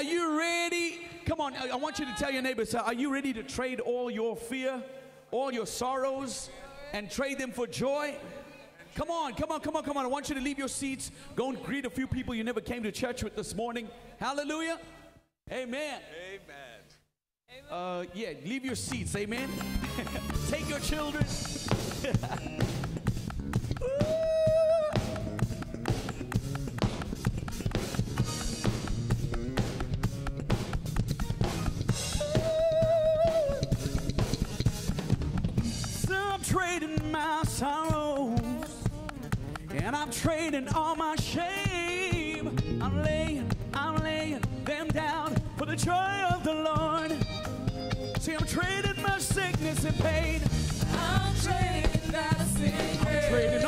Are you ready? Come on, I want you to tell your neighbors, are you ready to trade all your fear, all your sorrows, and trade them for joy? Come on, come on, come on, come on. I want you to leave your seats. Go and greet a few people you never came to church with this morning. Hallelujah. Amen. Amen. Uh, yeah, leave your seats. Amen. Take your children. I'm trading all my shame. I'm laying, I'm laying them down for the joy of the Lord. See, I'm trading my sickness and pain. I'm trading that sin.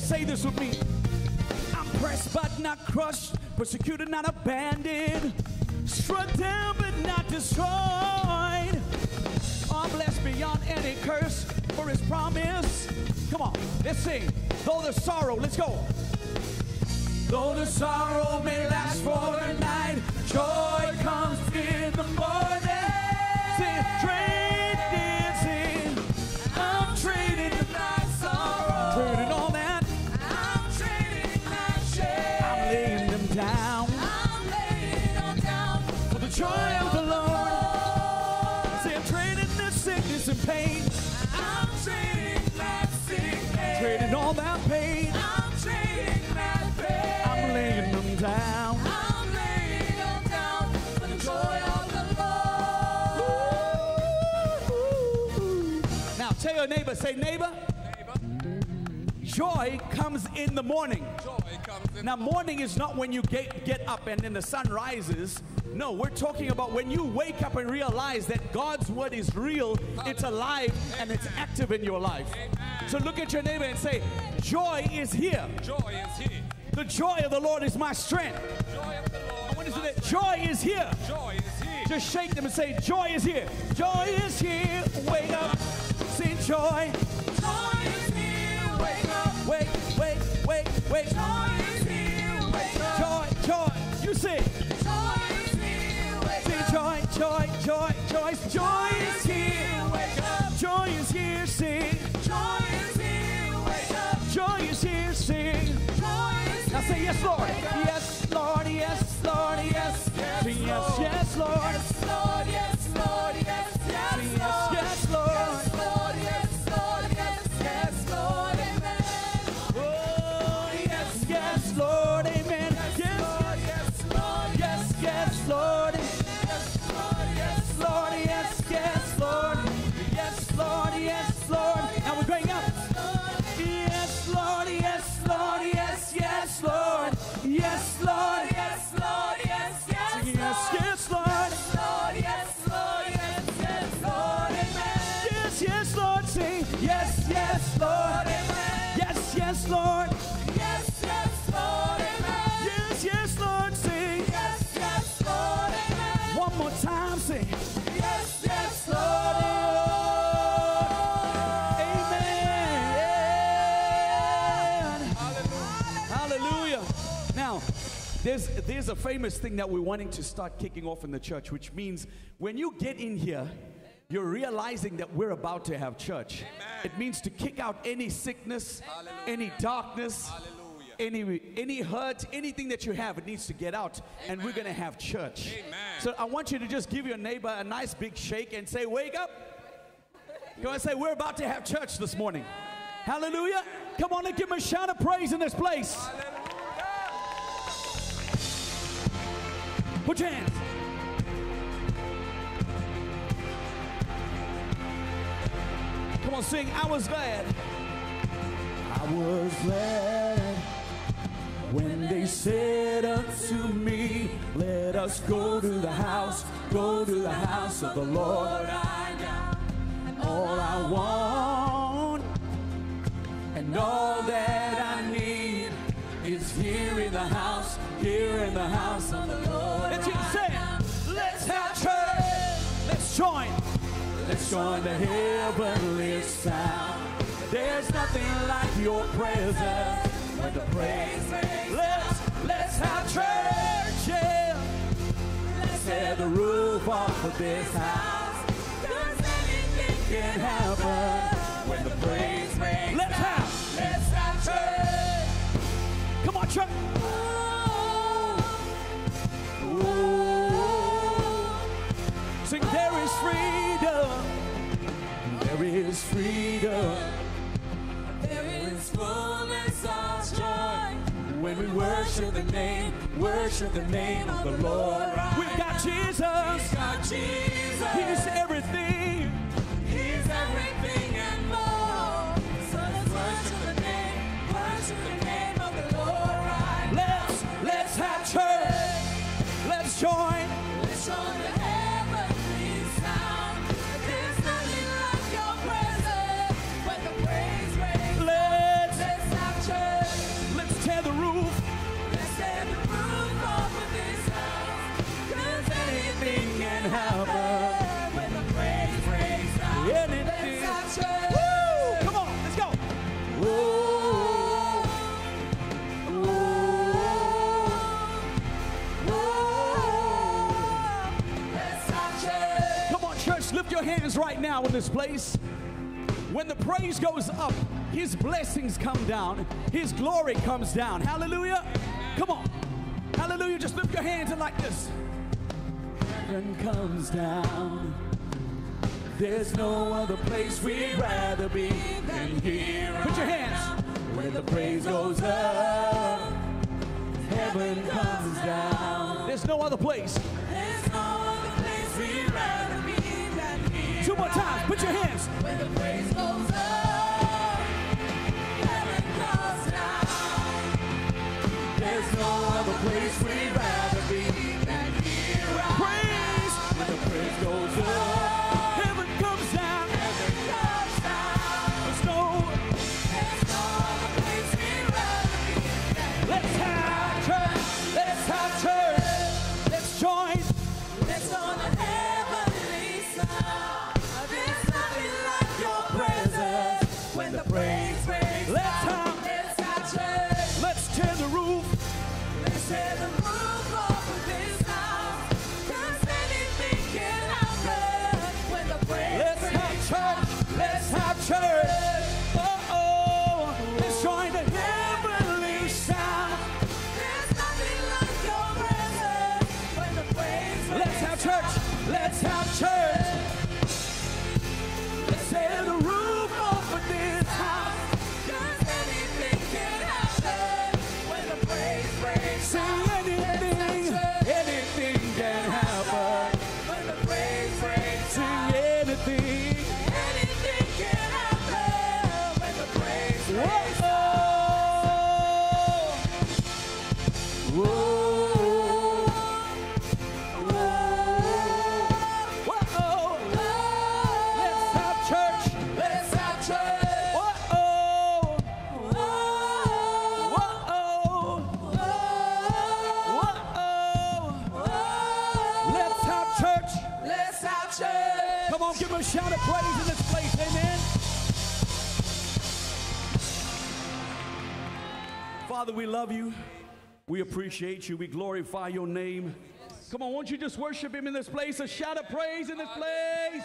To say this with me. I'm pressed but not crushed, persecuted, not abandoned, struck down but not destroyed. I'm blessed beyond any curse for his promise. Come on, let's sing. Though the sorrow, let's go. Though the sorrow may last for a night, joy say neighbor, Neighbor, joy comes in the morning. in. Now morning is not when you get, get up and then the sun rises. No, we're talking about when you wake up and realize that God's word is real, it's alive, and it's active in your life. So look at your neighbor and say, joy is here. Joy is here. The joy of the Lord is my strength. Joy Joy is here. Joy is here. Just shake them and say, Joy is here. Joy is here. Wake up. Sing joy. Joy is here, wake up. Wake, wake, wake, wake. Joy is here, wake up. Joy, joy. You sing. Joy is here, wake Sing up. joy, joy, joy, joy. Joy is here. wake up. Joy is here. Sing. Joy is here, wake up. Joy is here. Sing. Joy is Now say yes, Lord. Yes, Lord. Yes, Lord. Yes. Yes, yes, Lord. Yes, yes, yes, Lord. Amen. Yes, yes, Lord. Yes, yes, Lord, amen. Yes, yes, Lord. Sing. Yes, yes, Lord, amen. One more time, sing. Yes, yes, Lord, Amen. Hallelujah. Now, there's there's a famous thing that we're wanting to start kicking off in the church, which means when you get in here, you're realizing that we're about to have church. It means to kick out any sickness, any darkness, any any hurt, anything that you have, it needs to get out, and we're gonna have church. Amen. So I want you to just give your neighbor a nice big shake and say, "Wake up." Go and say, We're about to have church this morning. Hallelujah. Come on and give him a shout of praise in this place. Put your hands. Come on, sing. I was glad. I was glad when they said unto me, Let us go to the house, go to the house of the Lord. All I want and all that I need is here in the house, here in the house of the Lord. Let's say, let's have church. Let's join. Let's the heavenly sound. There's nothing like your presence when the praise rings. Let's let's have church. Yeah. Let's tear the roof off of this house. 'Cause anything can happen when the praise rings. Let's have. Let's have church. Come on, church. Is freedom There is fullness of joy. when we worship the name, worship the name of the Lord. We've got Jesus. God, Jesus. He's everything. Right now in this place. When the praise goes up, his blessings come down, his glory comes down. Hallelujah. Come on. Hallelujah. Just lift your hands and like this. Heaven comes down. There's no other place we'd rather be than here. Put your hands. When the praise goes up, heaven comes down. There's no other place. More times. Put your hands. A shout of praise in this place. Amen. Father, we love you. We appreciate you. We glorify your name. Come on, won't you just worship him in this place? A shout of praise in this place.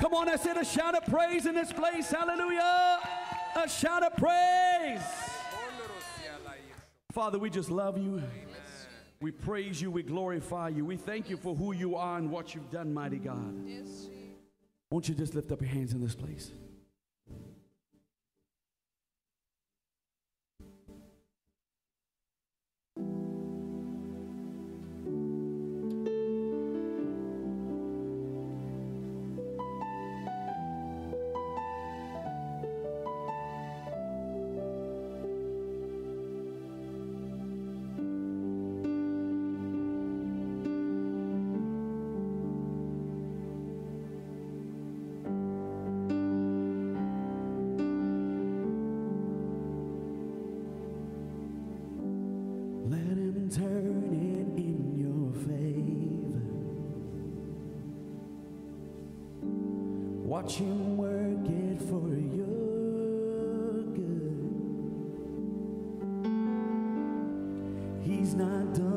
Come on, I said a shout of praise in this place. Hallelujah. A shout of praise. Father, we just love you. We praise you. We glorify you. We thank you for who you are and what you've done, mighty God. Won't you just lift up your hands in this place? Watch him work it for your good. He's not done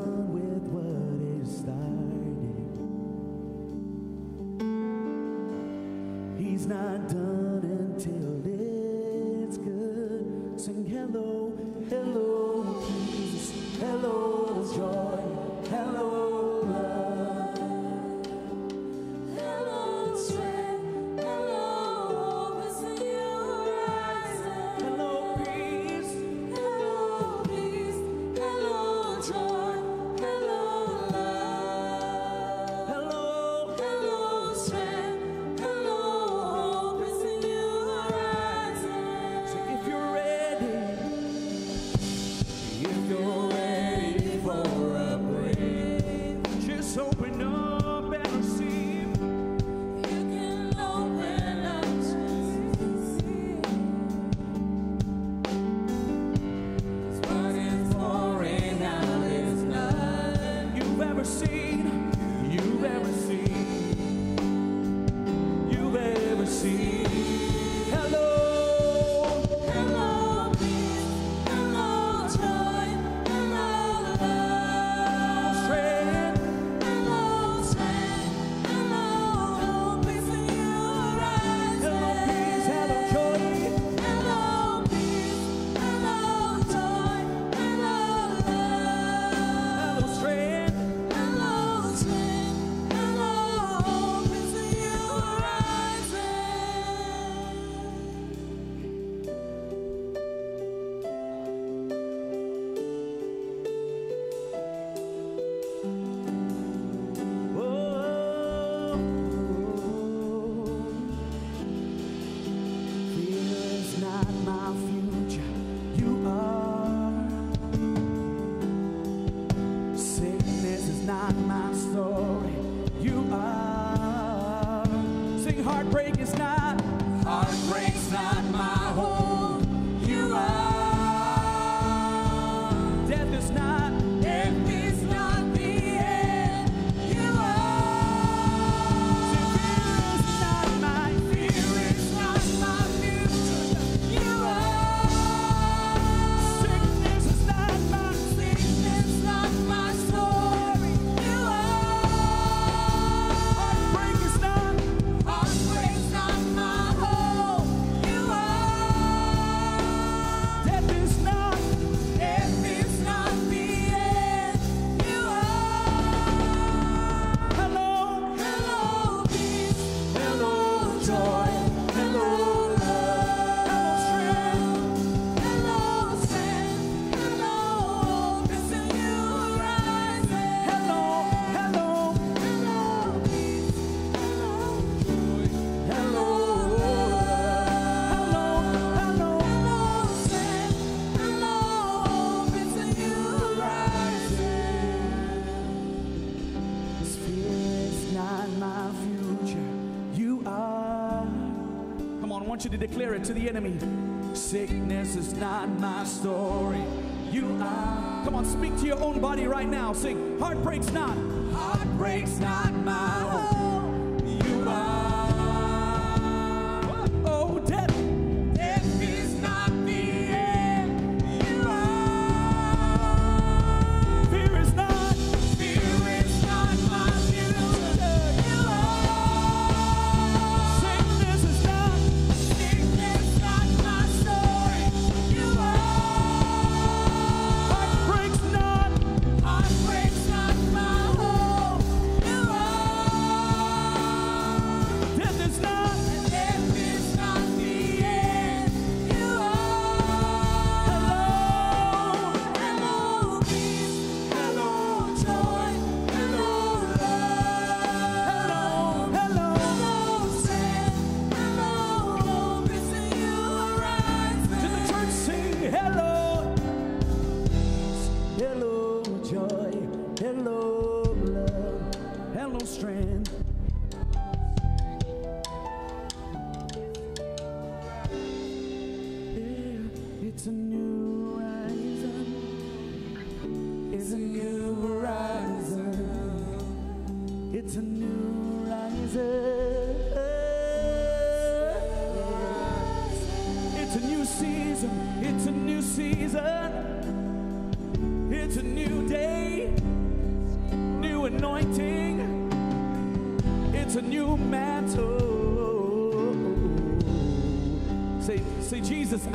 my story, to the enemy. Sickness is not my story. You are. Come on, speak to your own body right now. Sing, heartbreak's not. Heartbreak's not my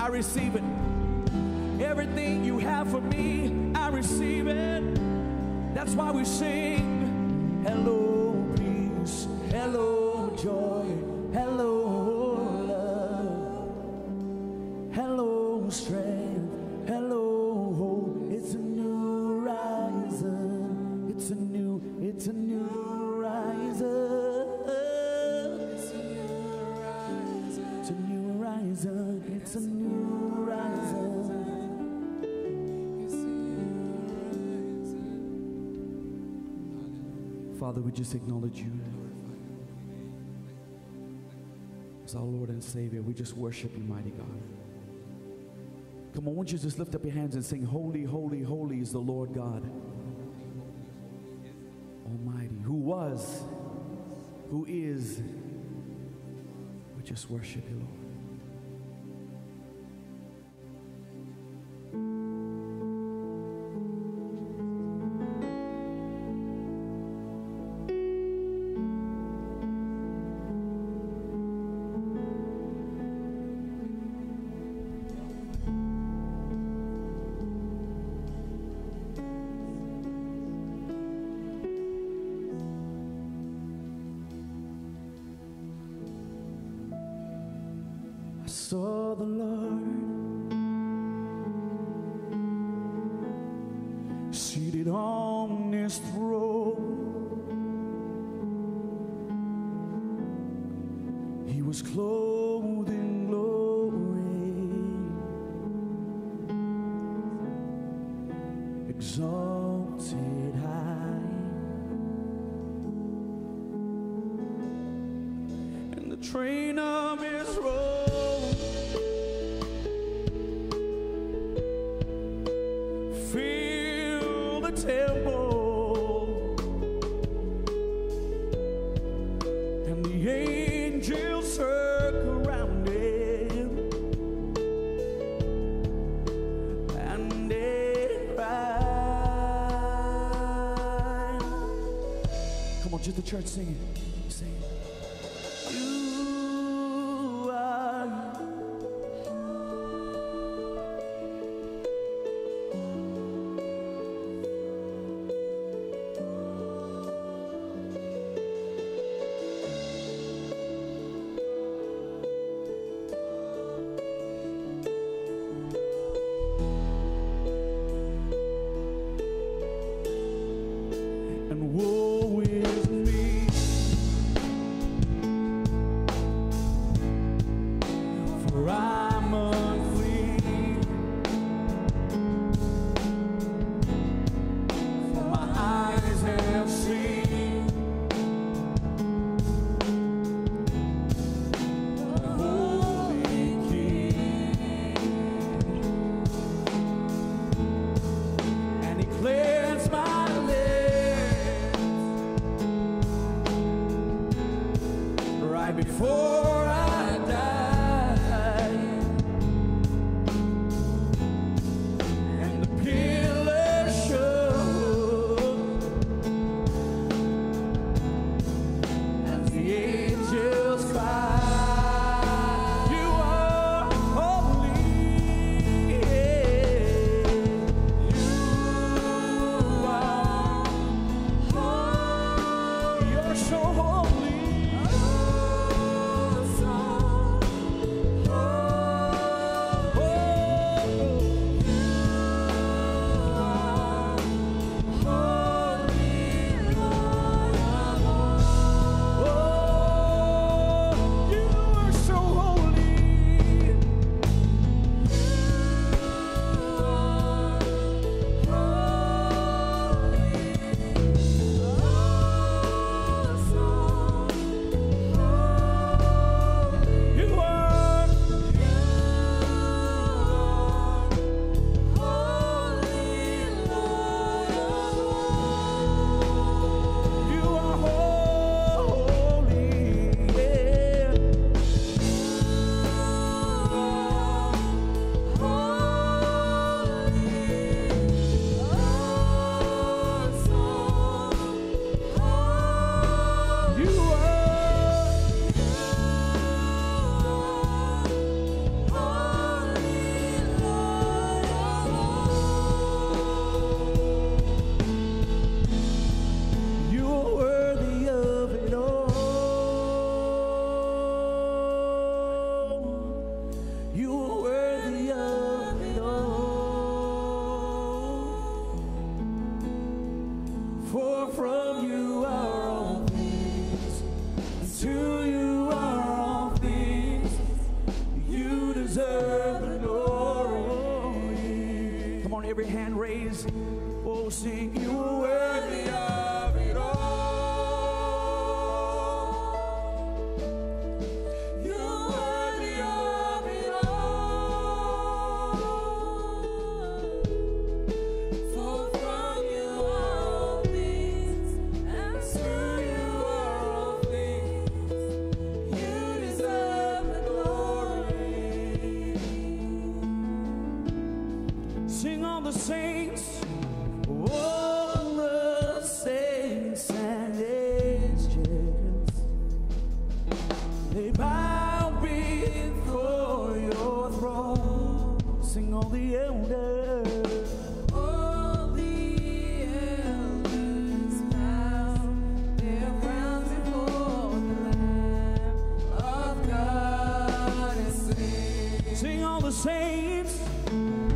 I receive it. Everything you have for me, I receive it. That's why we sing. Hello, peace. Hello, joy. Hello, just acknowledge you as our Lord and Savior. We just worship you, mighty God. Come on, won't you just lift up your hands and sing, Holy, holy, holy is the Lord God Almighty, who was, who is. We just worship you, Lord. Church singing see you. sing all the saints.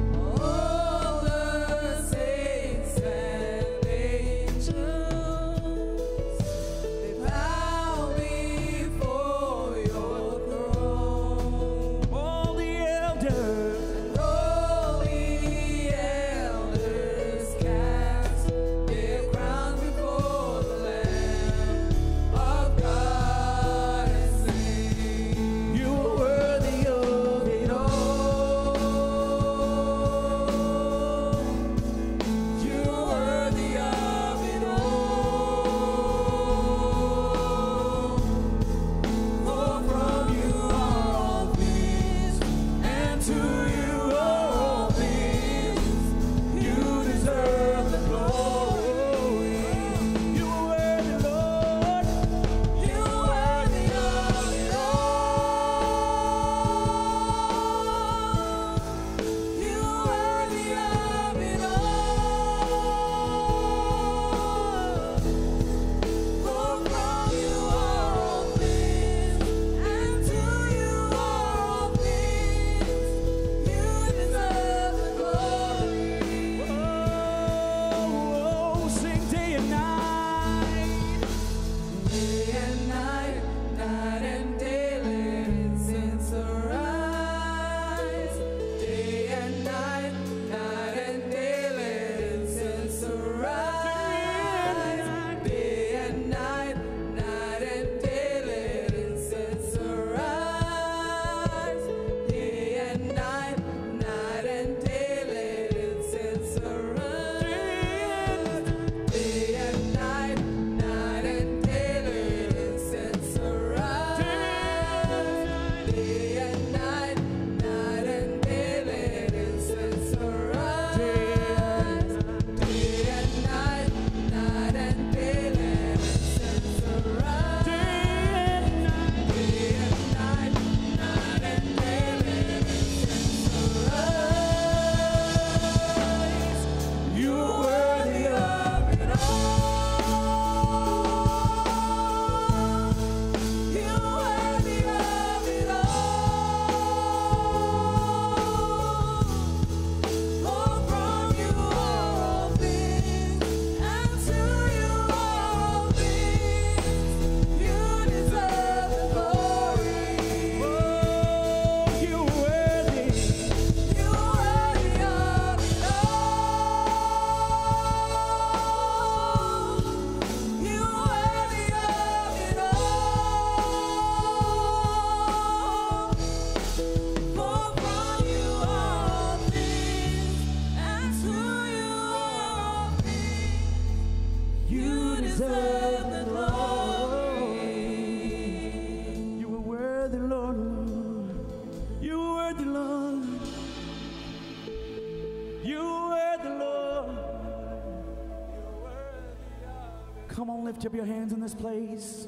lift up your hands in this place.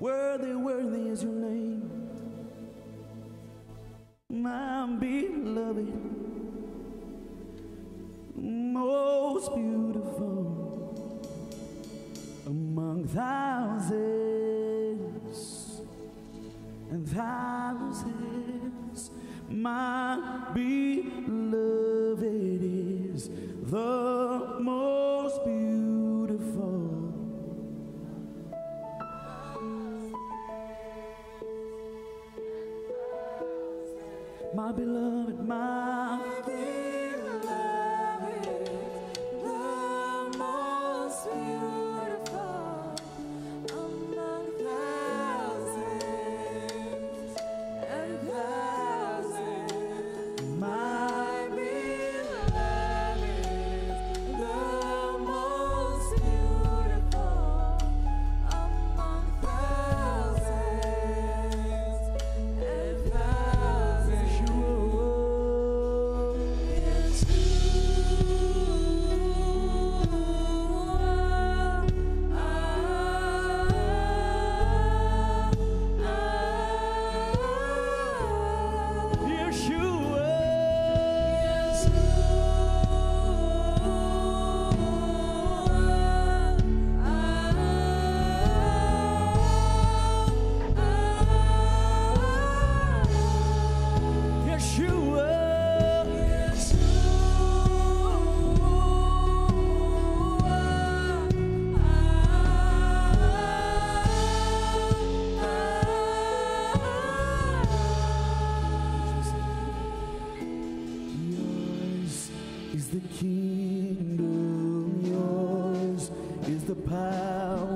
Worthy, worthy is your name. My beloved, most beautiful among thousands and thousands. My the power,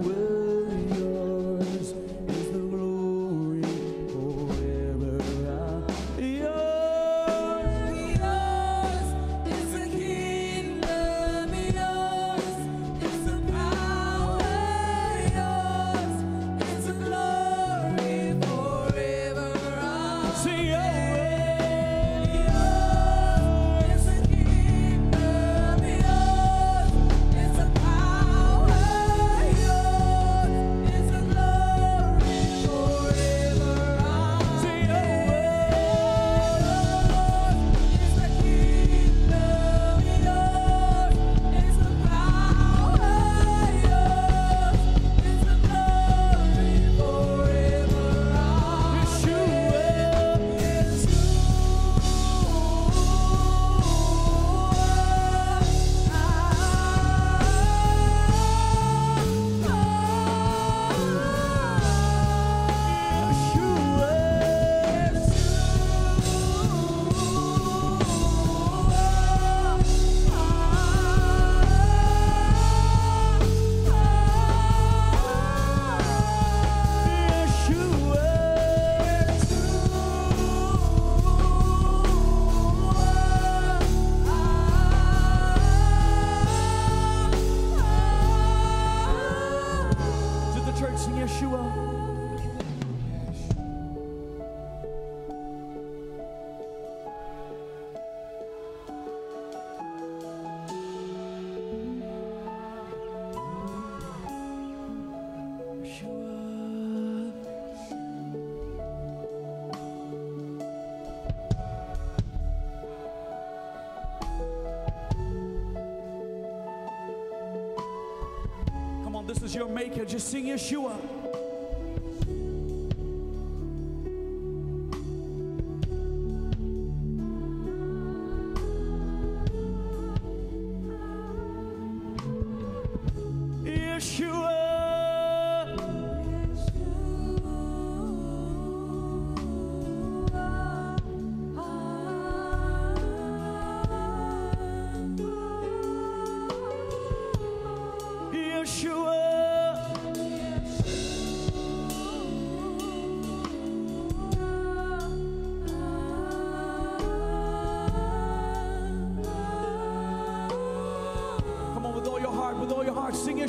your maker. Just sing Yeshua.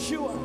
Yeshua.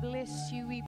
Bless